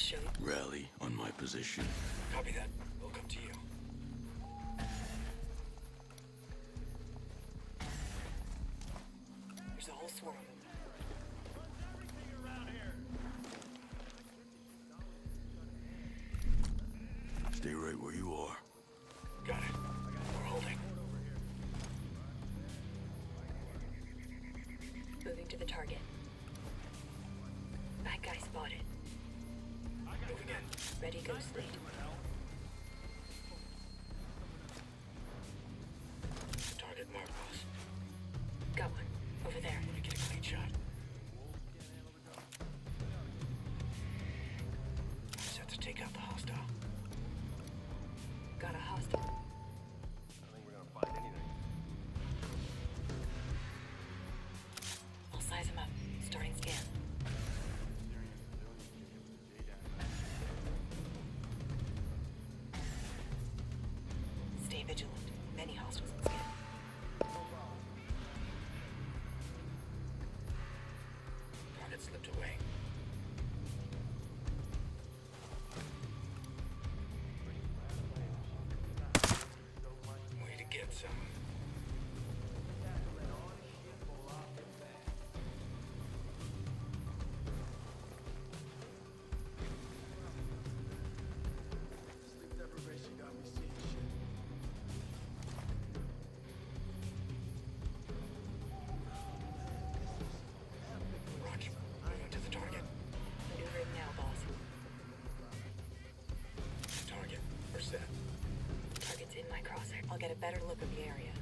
show you. Rally on my position. Copy that. We'll come to you. There's a whole swarm of them. Stay right where you are. Got it. We're holding. Moving to the target. Bad guy spotted. Ready, go Slade. Target mark, boss. Got one. Over there. Let me get a clean shot. Set to take out the hostile. Got a hostile. побачимося. Get a better look of the area.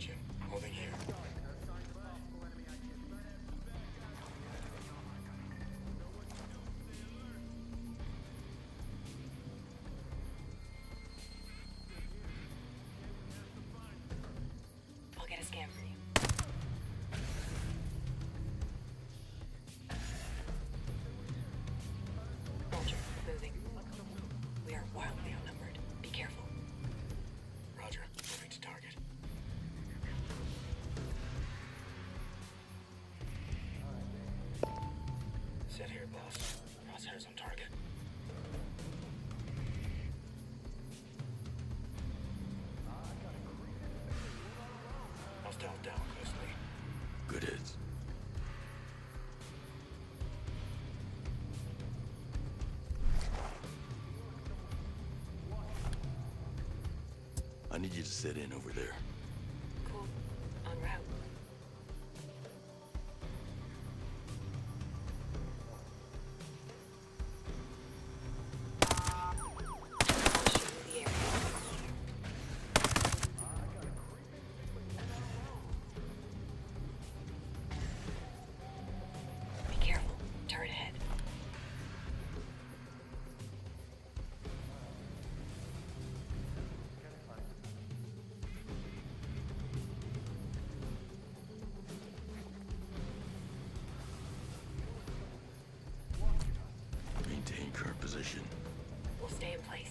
You. Holding here. To sit in over there. Current position. We'll stay in place.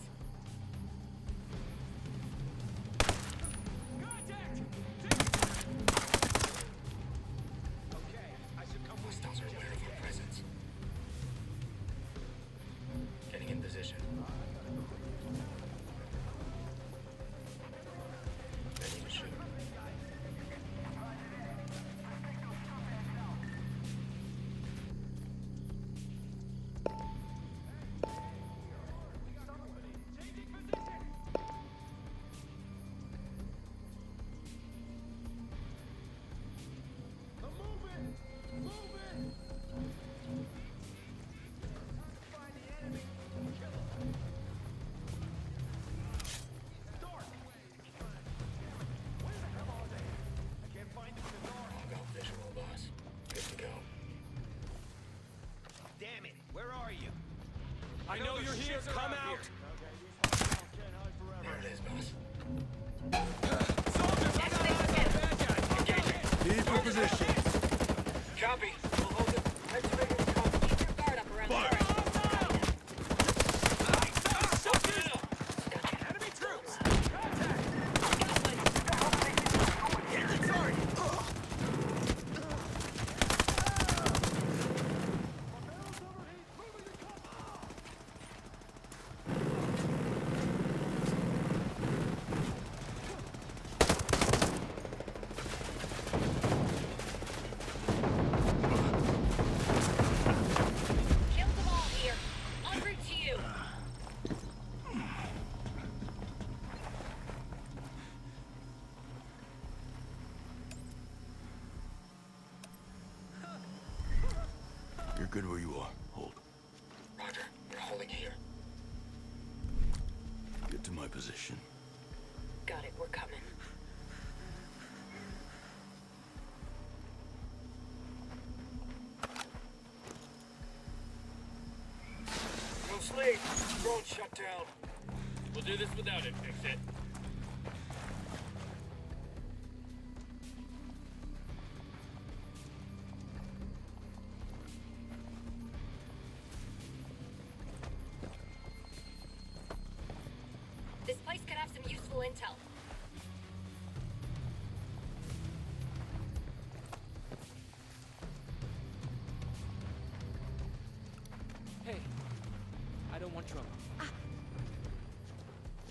Position. Copy. We'll hold it. Activating the copy. Keep your guard up around Fire. the Enemy troops. Killed them all here. En route to you. You're good where you are. Hold. Roger. We're holding here. Get to my position. Got it. We're coming. No sleep. Drone shut down. We'll do this without it. Fix it. Intel. Hey, I don't want trouble. Ah.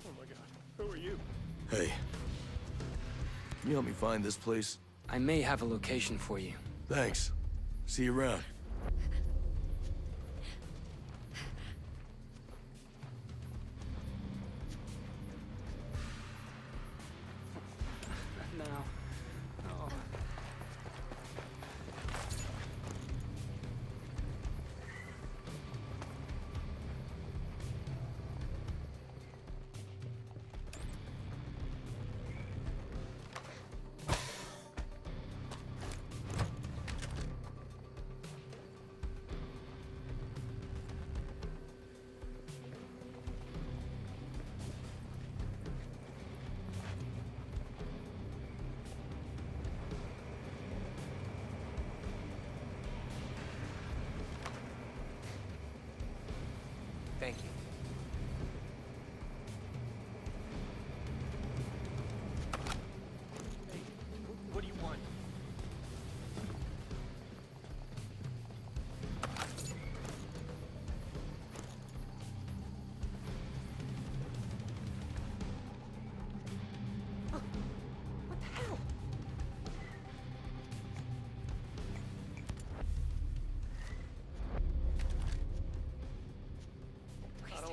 Oh my god. Who are you? Hey. Can you help me find this place? I may have a location for you. Thanks. See you around.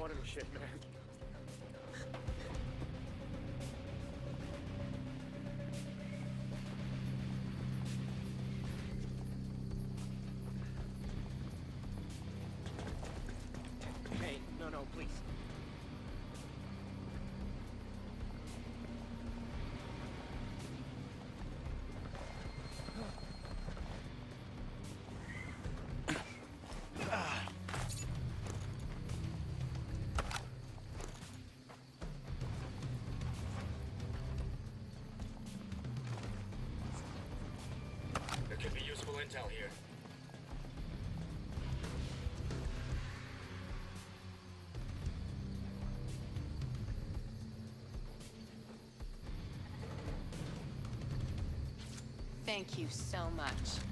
Any shit, man. Here. Thank you so much.